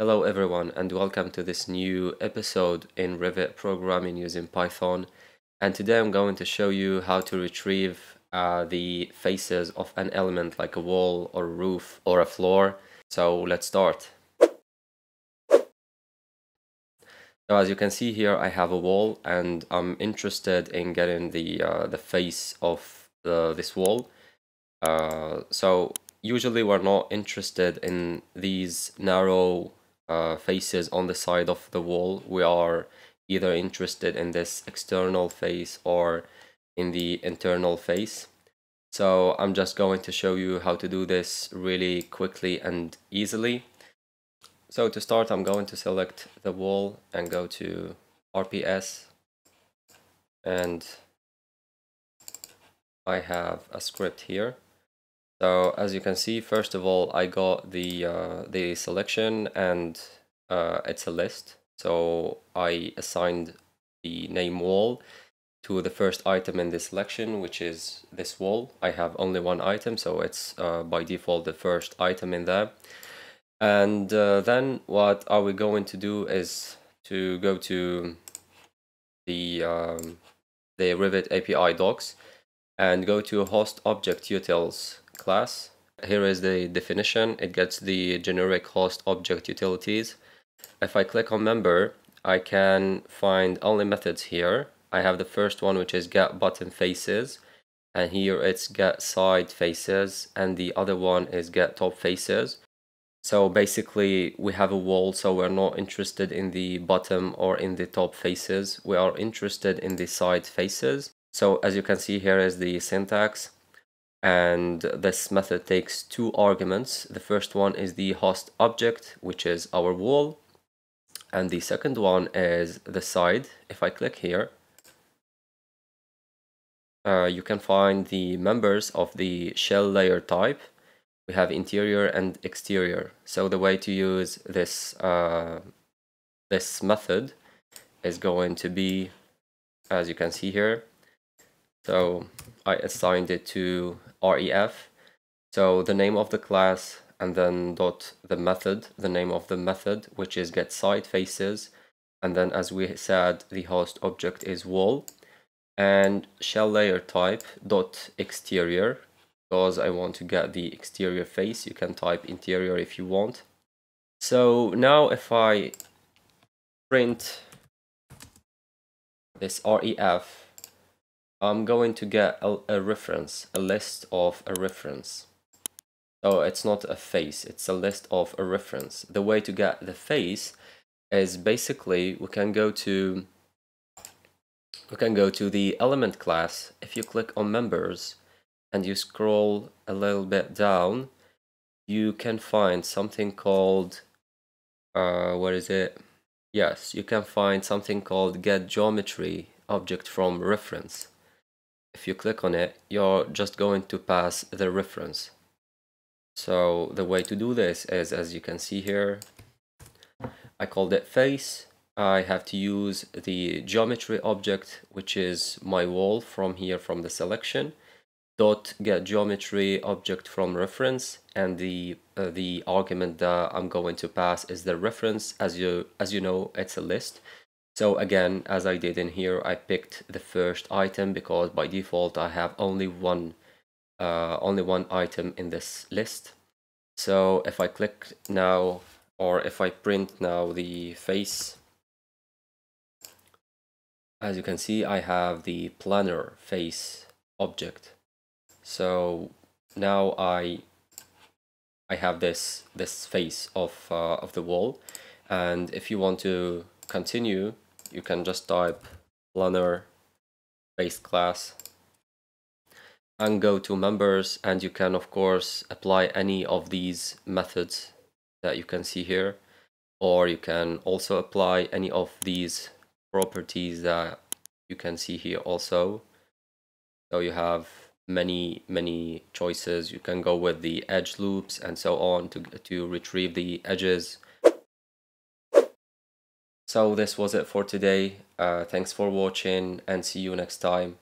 Hello everyone and welcome to this new episode in Revit programming using Python and today I'm going to show you how to retrieve uh, the faces of an element like a wall or a roof or a floor. So let's start. So as you can see here I have a wall and I'm interested in getting the uh, the face of the, this wall. Uh, so usually we're not interested in these narrow uh, faces on the side of the wall. We are either interested in this external face or in the internal face. So I'm just going to show you how to do this really quickly and easily. So to start I'm going to select the wall and go to RPS and I have a script here so as you can see, first of all, I got the uh, the selection and uh, it's a list. So I assigned the name wall to the first item in the selection, which is this wall. I have only one item, so it's uh, by default the first item in there. And uh, then what are we going to do is to go to the um, the Revit API docs and go to host object utils class. Here is the definition. It gets the generic host object utilities. If I click on member, I can find only methods here. I have the first one, which is get bottom faces. And here it's get side faces. And the other one is get top faces. So basically we have a wall, so we're not interested in the bottom or in the top faces. We are interested in the side faces. So as you can see here is the syntax and this method takes two arguments. The first one is the host object, which is our wall, and the second one is the side. If I click here, uh, you can find the members of the shell layer type. We have interior and exterior. So the way to use this uh, this method is going to be, as you can see here. So I assigned it to ref so the name of the class and then dot the method the name of the method which is get side faces. And then as we said the host object is wall. And shell layer type dot exterior because I want to get the exterior face. You can type interior if you want. So now if I print this ref I'm going to get a, a, reference, a list of a reference. So it's not a face, it's a list of a reference. The way to get the face is basically we can go to we can go to the element class. If you click on members and you scroll a little bit down, you can find something called uh, what is it? Yes, you can find something called get geometry object from reference if you click on it, you're just going to pass the reference. So the way to do this is, as you can see here, I called it face. I have to use the geometry object, which is my wall from here from the selection, dot get geometry object from reference, and the uh, the argument that I'm going to pass is the reference. As you as you know, it's a list. So again, as I did in here, I picked the first item because by default I have only one uh, only one item in this list. So if I click now or if I print now the face, as you can see, I have the planar face object. So now I I have this this face of uh, of the wall, and if you want to continue you can just type planar face class and go to members and you can of course apply any of these methods that you can see here or you can also apply any of these properties that you can see here also. So you have many many choices. You can go with the edge loops and so on to to retrieve the edges so this was it for today. Uh, thanks for watching and see you next time.